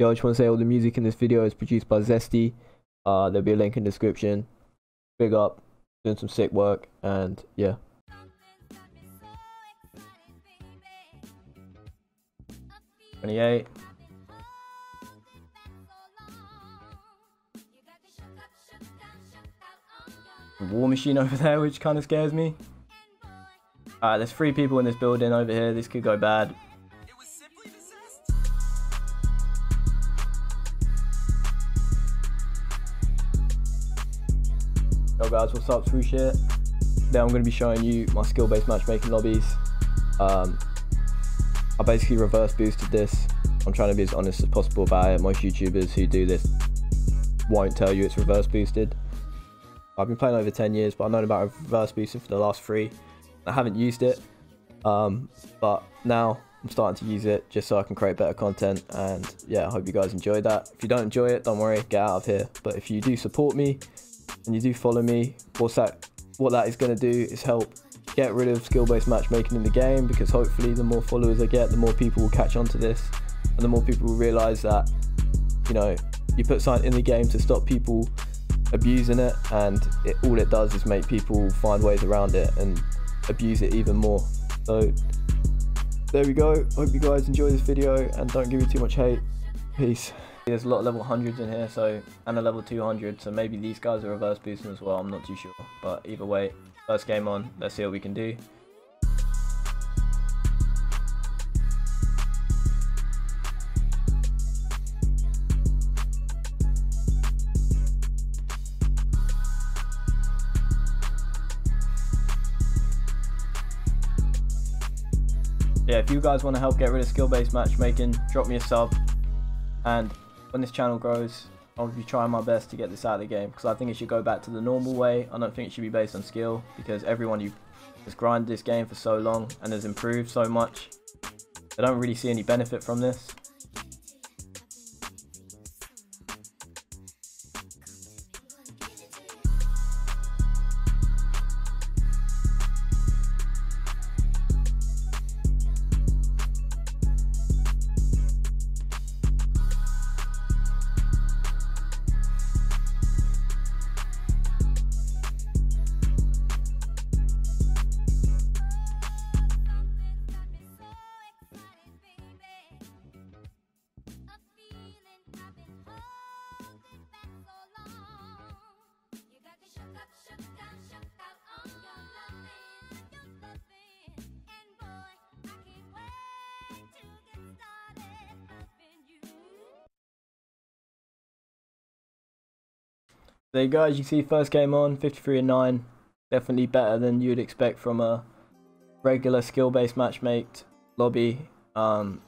Yo, I just want to say all the music in this video is produced by Zesty. Uh, there'll be a link in the description. Big up, doing some sick work, and yeah. Twenty-eight. War machine over there, which kind of scares me. Alright, there's three people in this building over here. This could go bad. Guys, what's up? Swooosh here. Today I'm going to be showing you my skill-based matchmaking lobbies. Um, I basically reverse boosted this. I'm trying to be as honest as possible about it. Most YouTubers who do this won't tell you it's reverse boosted. I've been playing over 10 years, but I've known about reverse boosting for the last three. I haven't used it, um, but now I'm starting to use it just so I can create better content. And yeah, I hope you guys enjoyed that. If you don't enjoy it, don't worry, get out of here. But if you do support me and you do follow me, what's that? What that is going to do is help get rid of skill-based matchmaking in the game because hopefully the more followers I get, the more people will catch on to this, and the more people will realize that you know you put something in the game to stop people abusing it, and it, all it does is make people find ways around it and abuse it even more. So there we go. Hope you guys enjoy this video and don't give me too much hate. Peace. There's a lot of level 100s in here, so and a level 200, so maybe these guys are reverse boosting as well. I'm not too sure, but either way, first game on. Let's see what we can do. yeah, if you guys want to help get rid of skill-based matchmaking, drop me a sub. And when this channel grows, I'll be trying my best to get this out of the game because I think it should go back to the normal way. I don't think it should be based on skill because everyone has grinded this game for so long and has improved so much, I don't really see any benefit from this. There you go, as you see, first game on, 53 and 9. Definitely better than you'd expect from a regular skill-based matchmate lobby. Um,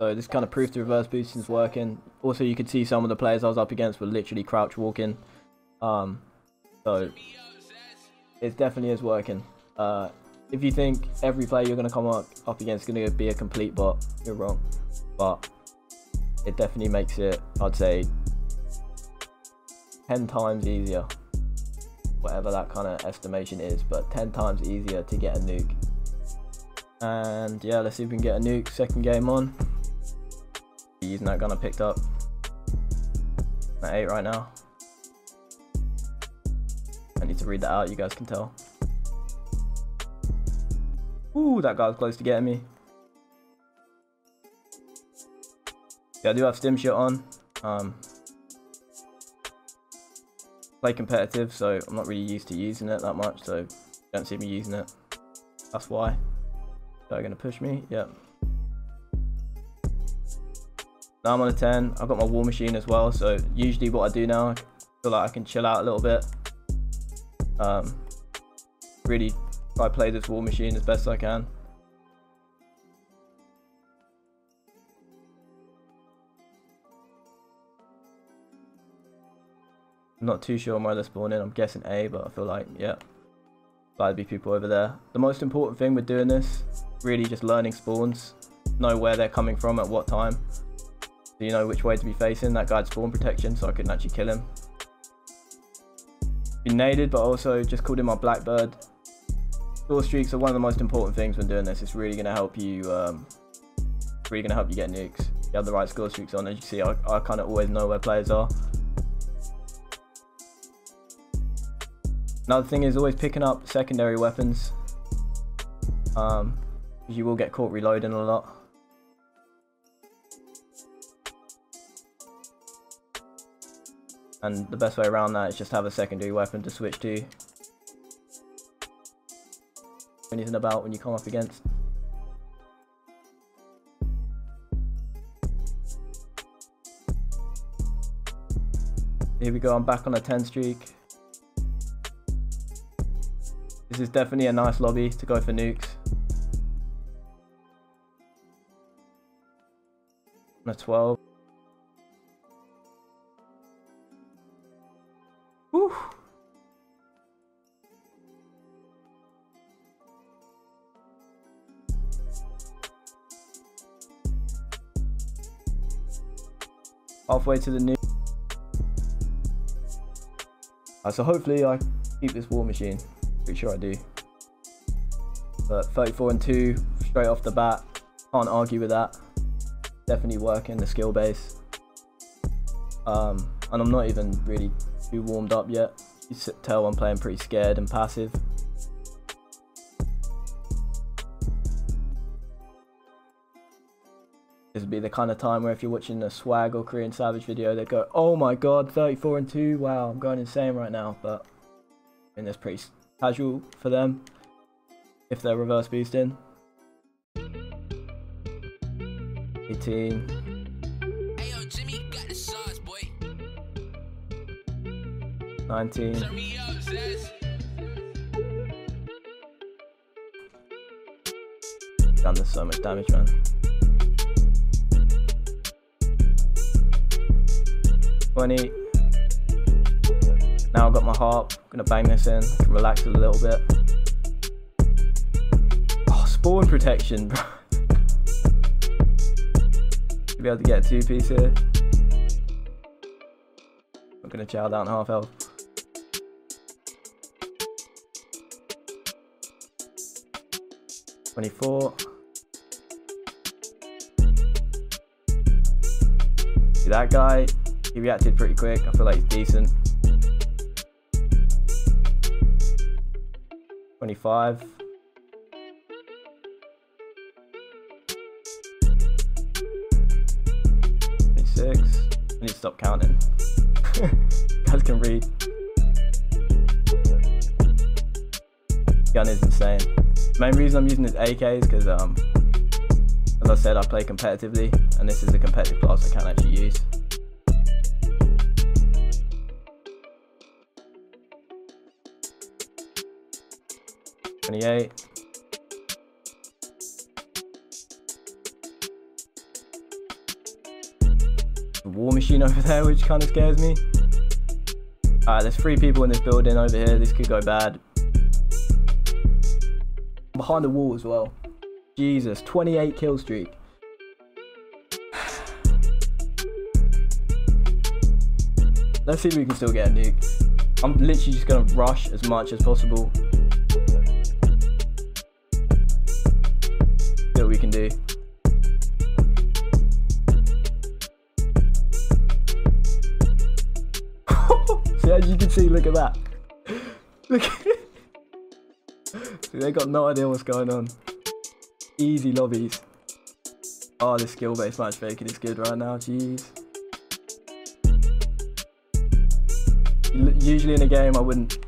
so this kind of proves the reverse boosting is working. Also, you could see some of the players I was up against were literally crouch walking. Um, so it definitely is working. Uh, if you think every player you're going to come up, up against is going to be a complete bot, you're wrong. But it definitely makes it, I'd say, 10 times easier. Whatever that kind of estimation is but 10 times easier to get a nuke. And yeah let's see if we can get a nuke second game on. That gun I picked up. At 8 right now. I need to read that out you guys can tell. Ooh, that guy's close to getting me. Yeah I do have stim shot on. Um, play competitive, so I'm not really used to using it that much, so don't see me using it. That's why. They're gonna push me, yep. Now I'm on a 10. I've got my war machine as well, so usually what I do now, I feel like I can chill out a little bit. Um, really try play this war machine as best I can. I'm not too sure where they're spawning. I'm guessing A, but I feel like, yeah, that'd be people over there. The most important thing with doing this, really just learning spawns. Know where they're coming from at what time. So you know which way to be facing. That guy's spawn protection, so I couldn't actually kill him. Been naded, but also just called him my Blackbird. Score streaks are one of the most important things when doing this. It's really going to help you, um, really going to help you get nukes. you have the right skill streaks on. As you see, I, I kind of always know where players are. Another thing is always picking up secondary weapons. Um, you will get caught reloading a lot. And the best way around that is just have a secondary weapon to switch to. Anything about when you come up against. Here we go, I'm back on a 10 streak. This is definitely a nice lobby to go for nukes. On a 12. Whew. Halfway to the nuke. Uh, so hopefully I keep this war machine. Pretty sure I do. But 34 and 2 straight off the bat. Can't argue with that. Definitely working the skill base. Um, and I'm not even really too warmed up yet. You tell I'm playing pretty scared and passive. This would be the kind of time where if you're watching a Swagg or Korean Savage video, they'd go, oh my god, 34 and 2, wow, I'm going insane right now. But I mean, that's pretty casual for them if they're reverse boosting. 18. Nineteen. Done this so much damage, man. 20. Now I've got my HARP, gonna bang this in, relax it a little bit. Oh, spawn protection, bro. Should be able to get a two piece here. I'm gonna chow down half health. Twenty-four. See that guy? He reacted pretty quick. I feel like he's decent. 25. Twenty-six. I need to stop counting. Guys can read. Gun is insane. Main reason I'm using this AK is because, um, as I said, I play competitively, and this is a competitive class I can't actually use. 28. The war machine over there, which kind of scares me. Alright, there's three people in this building over here. This could go bad. Behind the wall as well. Jesus, 28 kill streak. Let's see if we can still get a nuke. I'm literally just gonna rush as much as possible. See, look at that. Look See, they got no idea what's going on. Easy lobbies. Oh, this skill-based matchmaking is good right now, jeez. Usually in a game I wouldn't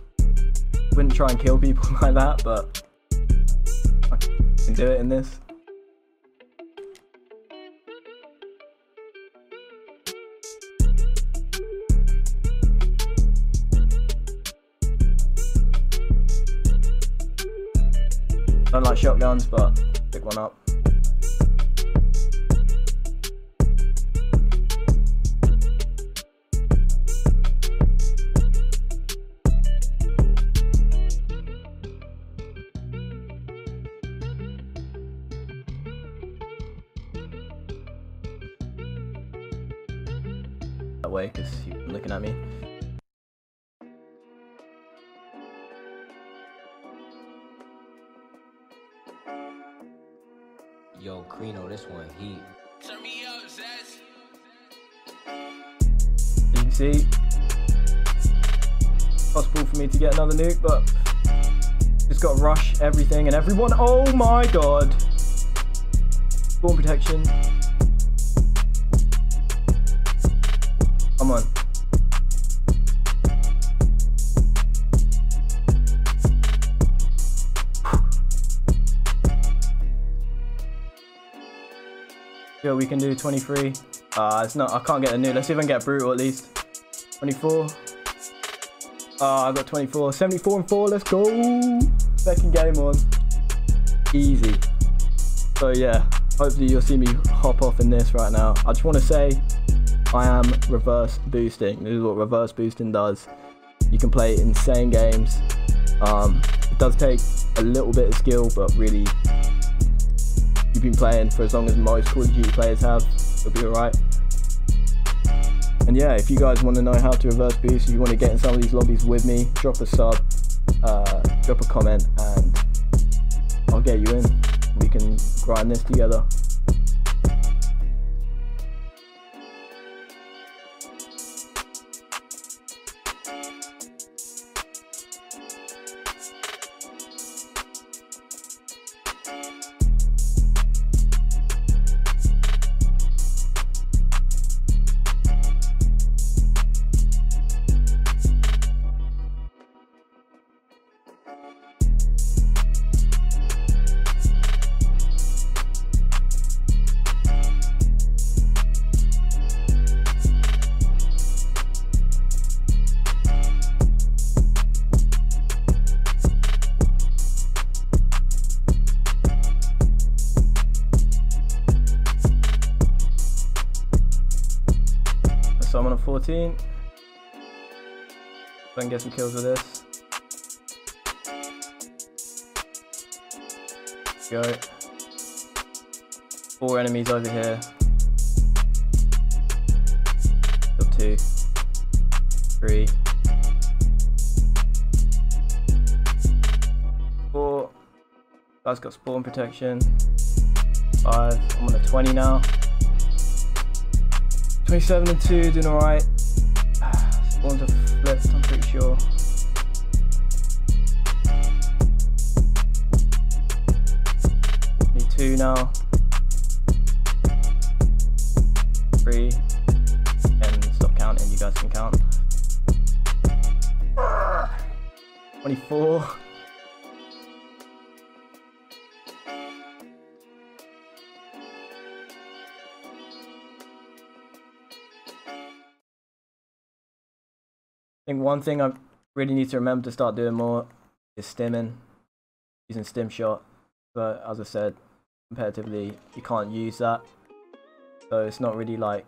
wouldn't try and kill people like that, but I can do it in this. Shotguns, but pick one up. That way, because you're looking at me. this one heat. Turn me up, You see, possible for me to get another nuke, but just got to rush everything and everyone. Oh my god. Spawn protection. Yo, we can do 23. Uh, it's not, I can't get a nuke. Let's can get brutal at least. 24. Uh, I got 24. 74 and 4, let's go. Second game on. Easy. So yeah, hopefully you'll see me hop off in this right now. I just want to say, I am reverse boosting. This is what reverse boosting does. You can play insane games. Um, it does take a little bit of skill, but really you've been playing for as long as most Call of Duty players have, you'll be alright. And yeah, if you guys want to know how to reverse boost, if you want to get in some of these lobbies with me, drop a sub, uh, drop a comment, and I'll get you in. We can grind this together. 17. If I can get some kills with this. Go. Four enemies over here. Got two. Three. Four. That's got spawn protection. Five. I'm on a 20 now. 27 and 2, doing alright. Spawns have flipped, I'm pretty sure. Need two now. Three. And stop counting, you guys can count. 24. Think one thing I really need to remember to start doing more is stimming, using stim shot. But as I said, competitively, you can't use that. So it's not really like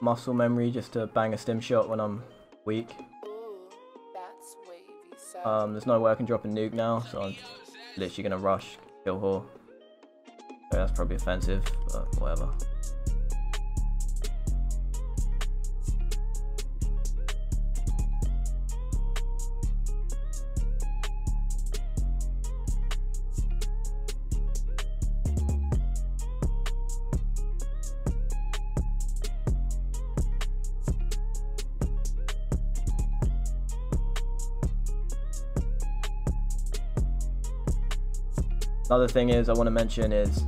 muscle memory just to bang a stim shot when I'm weak. Um, there's no way I can drop a nuke now, so I'm literally gonna rush, kill her. So that's probably offensive, but whatever. Another thing is I want to mention is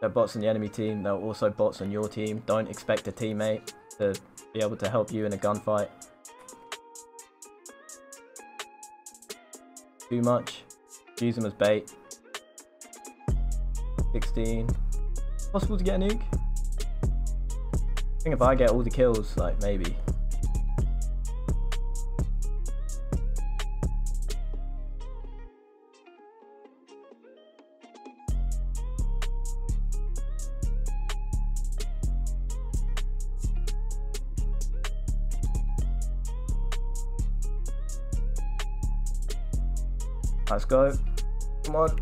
there are bots on the enemy team, there are also bots on your team. Don't expect a teammate to be able to help you in a gunfight. Too much. Use them as bait. 16. Possible to get a nuke? I think if I get all the kills, like maybe. Let's go. Come on.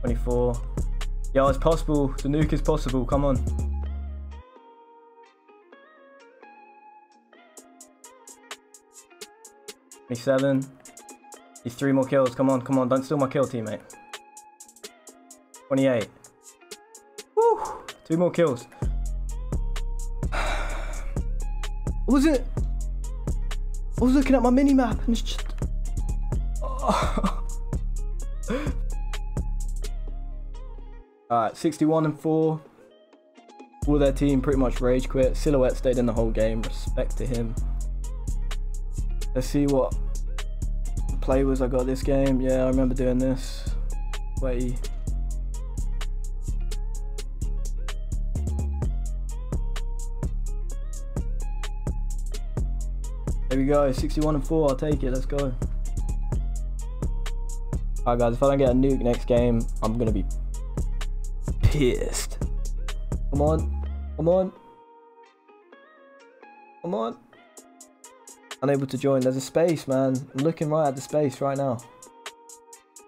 Twenty-four. Yo, it's possible. The nuke is possible. Come on. 27. These three more kills. Come on, come on. Don't steal my kill, teammate. 28. Woo! Two more kills. What was it? I was looking at my mini map and it's just. Oh. Alright, 61 and 4. All their team pretty much rage quit. Silhouette stayed in the whole game. Respect to him. Let's see what play was I got this game. Yeah, I remember doing this. Wait. Go, 61 and 4, I'll take it, let's go. Alright guys, if I don't get a nuke next game, I'm gonna be pissed. Come on, come on. Come on. Unable to join, there's a space man. I'm looking right at the space right now.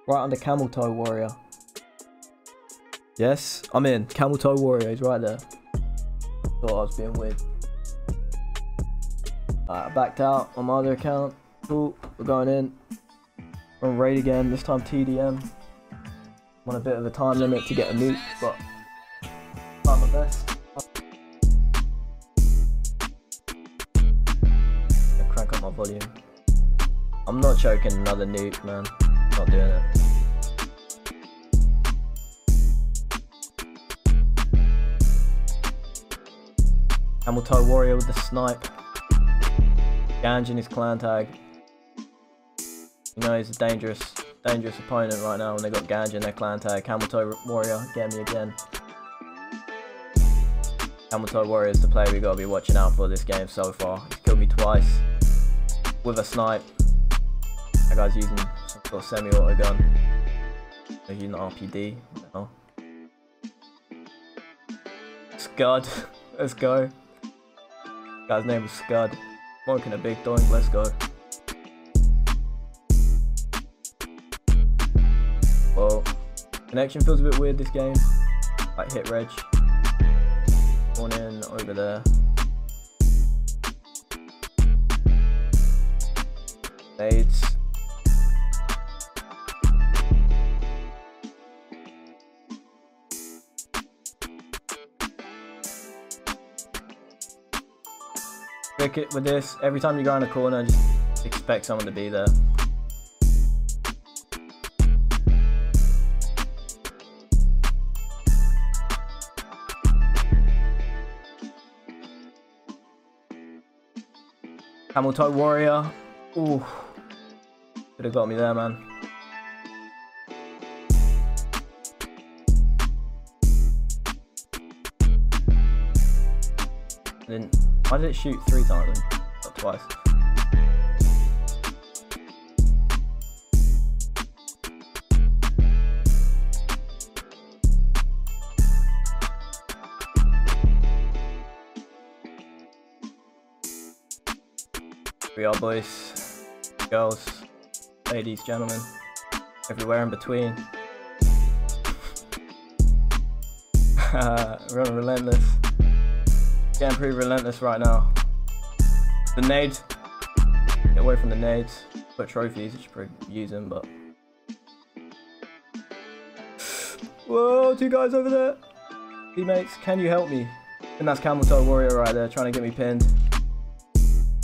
Right under Camel Toe Warrior. Yes, I'm in. Camel Toe Warrior is right there. Thought I was being weird. I backed out on my other account. Cool, we're going in. We're on raid again, this time TDM. I'm on a bit of a time limit to get a nuke, but try my best. I crank up my volume. I'm not choking another nuke, man. Not doing it. Camel Toe Warrior with the snipe. Ganj in his clan tag. You know he's a dangerous, dangerous opponent right now when they got Ganj in their clan tag. Camel Warrior, get me again. Camel Toe Warrior is the player we gotta be watching out for this game so far. He's killed me twice with a snipe. That guy's using some sort of semi-auto gun. He's using RPD. No. Scud. Let's go. Guy's name was Scud. Smoking a big doink, let's go. Well, connection feels a bit weird this game. Like hit reg. One in over there. Nades. Trick it with this. Every time you go in a corner, just expect someone to be there. Camel Toe Warrior. Ooh. Could have got me there, man. Didn't why did it shoot three times Not twice. We are boys, girls, ladies, gentlemen, everywhere in between. We're on Relentless. Getting pretty relentless right now. The nades. Get away from the nades. Put trophies, which probably use them, but. Whoa, two guys over there. Teammates, can you help me? And that's Camel Toe Warrior right there, trying to get me pinned.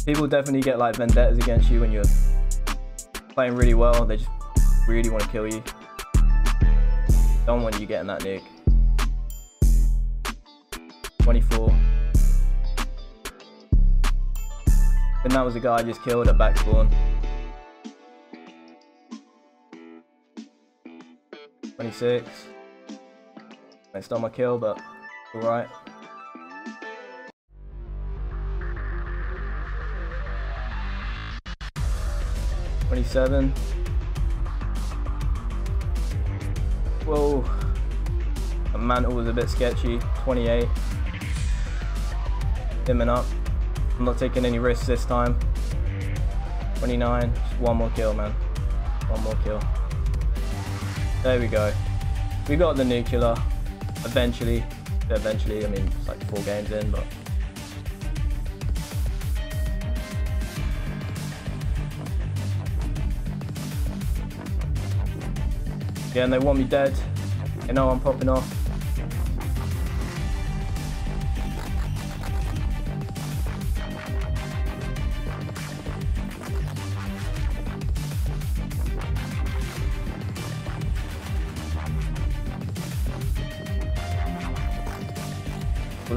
People definitely get like vendettas against you when you're playing really well. They just really want to kill you. Don't want you getting that nuke. 24. And that was the guy I just killed at back spawn. 26. I stole my kill, but alright. Twenty-seven. Whoa. The mantle was a bit sketchy. Twenty-eight. Dimming up. I'm not taking any risks this time. 29, just one more kill, man. One more kill. There we go. We got the nuclear. Eventually. Eventually, I mean, it's like four games in, but... Yeah, and they want me dead. You know I'm popping off.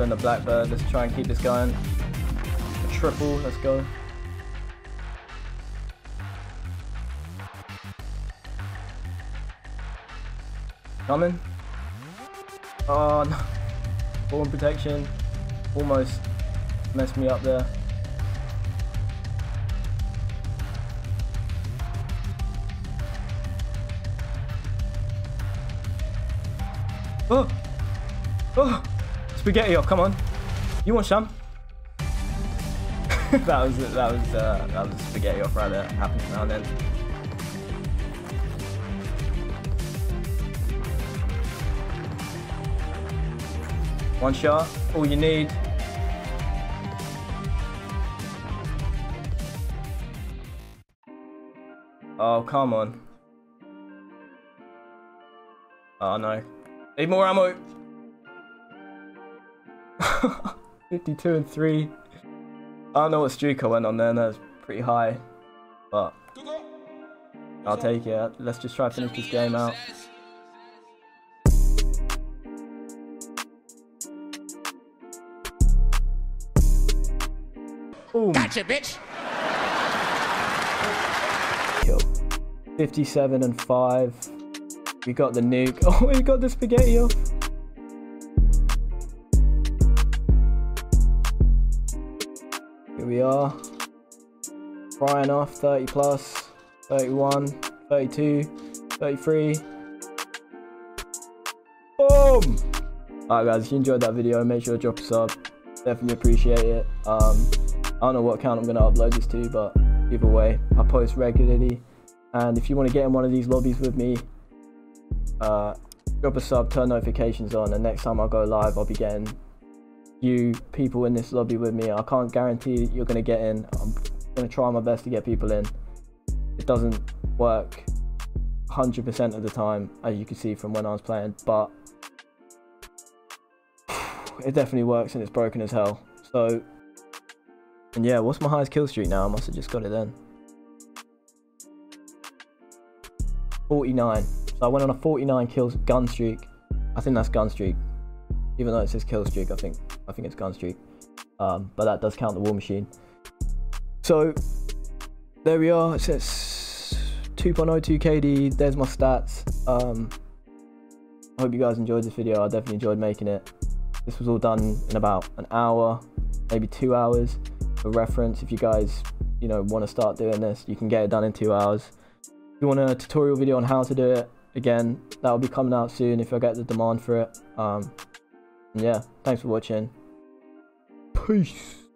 The Blackbird. Let's try and keep this going. A triple. Let's go. Coming. Oh no. Fallen protection. Almost messed me up there. Oh! Oh! Spaghetti, come on. You want some? that was that was uh, that was spaghetti off right there. Happens now and then. One shot, all you need. Oh, come on. Oh no. Need more ammo. 52 and 3. I don't know what streak I went on there, that's pretty high. But I'll take it. Let's just try to finish this game out. Boom. Gotcha, bitch. Kill. 57 and 5. We got the nuke. Oh, we got the spaghetti off. We are. Brian off, 30 plus, 31, 32, 33. Boom! Alright guys, if you enjoyed that video, make sure to drop a sub. Definitely appreciate it. Um, I don't know what account I'm going to upload this to, but either way, I post regularly. And if you want to get in one of these lobbies with me, uh, drop a sub, turn notifications on, and next time I go live, I'll be getting you people in this lobby with me. I can't guarantee you're going to get in. I'm going to try my best to get people in. It doesn't work 100% of the time, as you can see from when I was playing, but it definitely works and it's broken as hell. So, and yeah, what's my highest kill streak now? I must have just got it then. 49. So I went on a 49 kills gun streak. I think that's gun streak. Even though it says kill streak, I think I think it's gun streak. Um, but that does count the war machine. So there we are. It says 2.02 KD. There's my stats. Um, I hope you guys enjoyed this video. I definitely enjoyed making it. This was all done in about an hour, maybe two hours. For reference, if you guys, you know, want to start doing this, you can get it done in two hours. If you want a tutorial video on how to do it, again, that will be coming out soon if I get the demand for it. Um, yeah, thanks for watching. Peace.